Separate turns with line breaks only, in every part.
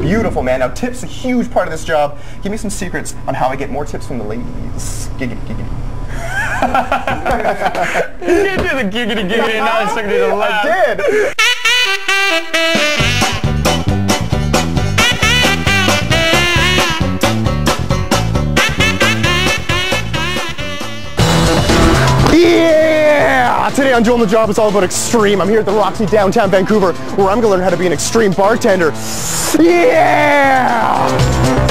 Beautiful, man. Now, tips a huge part of this job. Give me some secrets on how I get more tips from the ladies. Giggity, giggity.
you can't do the giggity giggity and now expect me to laugh.
I did. Today on Joel the Job, it's all about extreme. I'm here at the Roxy downtown Vancouver, where I'm gonna learn how to be an extreme bartender. Yeah!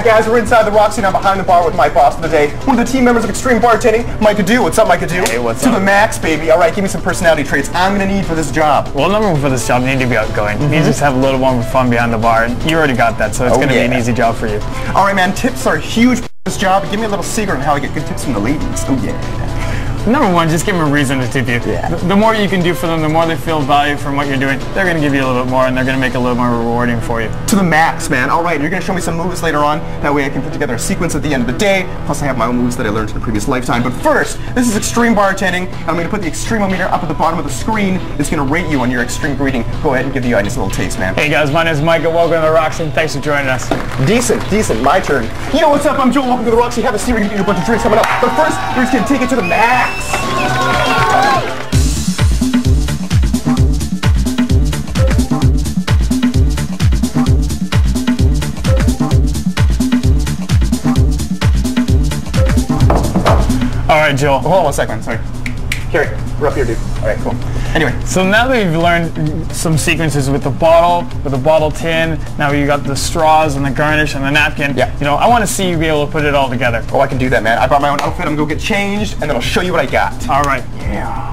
Alright guys, we're inside the Roxy now behind the bar with my boss for the day. One of the team members of Extreme Bartending, Micah Dew. What's up, Micah Dew?
Hey, what's
to
up?
the max, baby. Alright, give me some personality traits I'm gonna need for this job.
Well, number one for this job, you need to be outgoing. You need to just have a little more fun behind the bar. And you already got that, so it's
Oh,
going to be an easy job for you.
Alright man, tips are huge for this job. Give me a little secret on how I get good tips from the ladies. Oh yeah.
Number one, just give them a reason to tip you.
Yeah.
The, the more you can do for them, the more they feel value from what you're doing, they're going to give you a little bit more and they're going to make it a little more rewarding for you.
To the max, man. Alright, you're gonna show me some moves later on. That way I can put together a sequence at the end of the day. Plus I have my own moves that I learned in a previous lifetime. But first, this is extreme bartending. I'm gonna put the extremometer up at the bottom of the screen. It's gonna rate you on your extreme greeting. Go ahead and give the audience a little taste, man.
Hey guys, my name is Mike and welcome to the Roxy. Thanks for joining us.
Decent, decent, my turn. Yo, what's up? I'm Joel. Welcome to the Roxy. You have a seat. We're gonna get you a bunch of drinks coming up. But first, we're just gonna take it to the max.
All right, Joel.
Hold on one second. Sorry. Carrie, we're up here, dude. All right, cool. Anyway,
So now that you've learned some sequences with the bottle, with the bottle tin, now you got the straws and the garnish and the napkin.
Yeah.
You know, I want to see you be able to put it all together.
oh, I can do that, man. I brought my own outfit. I'm gonna go get changed, and then I'll show you what I got.
All right.
Yeah.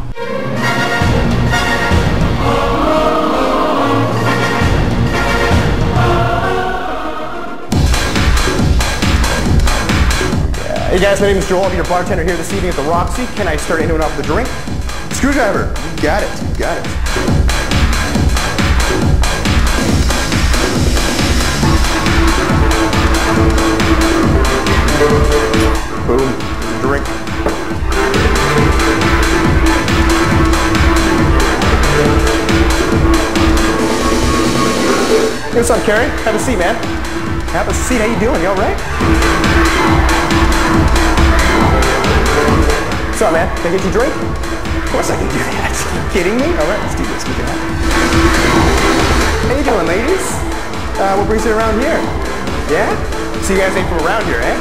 Hey guys, my name is Joel. Be your bartender here this evening at the Roxy. Can I start anyone off with a drink? Screwdriver. You got it. You got it. Boom. Drink. What's up, Carrie? Have a seat, man. Have a seat. How you doing? You all right? What's up, man? Can I get you a drink? Of course I can do that. you kidding me? All right, let's do this. We can have. How you doing, ladies? Uh, what brings you around here? Yeah? So you guys ain't from around here, eh?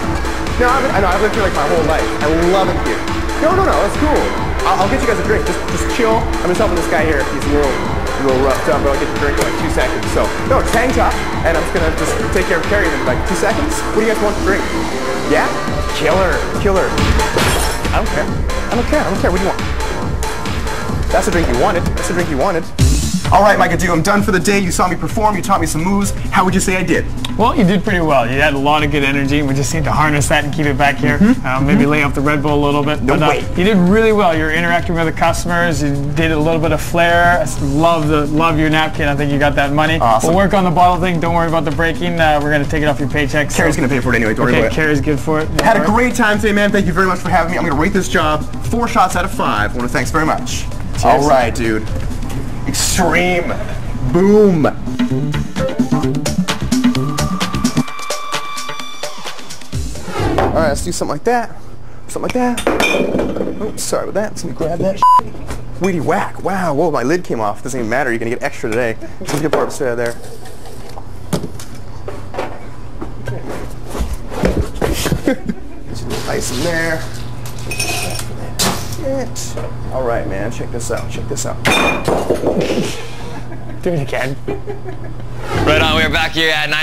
No, I've, I know. I've lived here like my whole life. I love it here. No, no, no. That's cool. I'll, I'll get you guys a drink. Just, just chill. I'm just helping this guy here. He's a little, a little roughed up, but I'll get you a drink in like two seconds. So, no, it's hang top, and I'm just gonna just take care of Carrie in like two seconds. What do you guys want to drink? Yeah? Killer, killer. I don't care. I don't care. I don't care. What do you want? That's the drink you wanted. That's the drink you wanted. All right, Micah Dew, I'm done for the day. You saw me perform. You taught me some moves. How would you say I did?
Well, you did pretty well. You had a lot of good energy, we just need to harness that and keep it back here. Uh, maybe lay off the Red Bull a little bit.
No
but, uh,
way.
You did really well. You're interacting with the customers. You did a little bit of flair. I love the love your napkin. I think you got that money.
Awesome.
We'll work on the bottle thing. Don't worry about the breaking. Uh, we're gonna take it off your paycheck. so-
Carrie's gonna pay for it anyway. Don't worry
Okay,
about.
Carrie's good for it.
Had a great time today, man. Thank you very much for having me. I'm gonna rate this job four shots out of five. I want to thanks very much. All right, dude. Extreme. Boom. All right, let's do something like that. Something like that. Oh, sorry about that. Let me grab that. Weedy whack. Wow. Whoa, my lid came off. Doesn't even matter. You're gonna get extra today. Let's get part straight out of there. Ice in there. Shit. All right, man. Check this out. Check this out.
Do it again.
Right on, we're back here at 9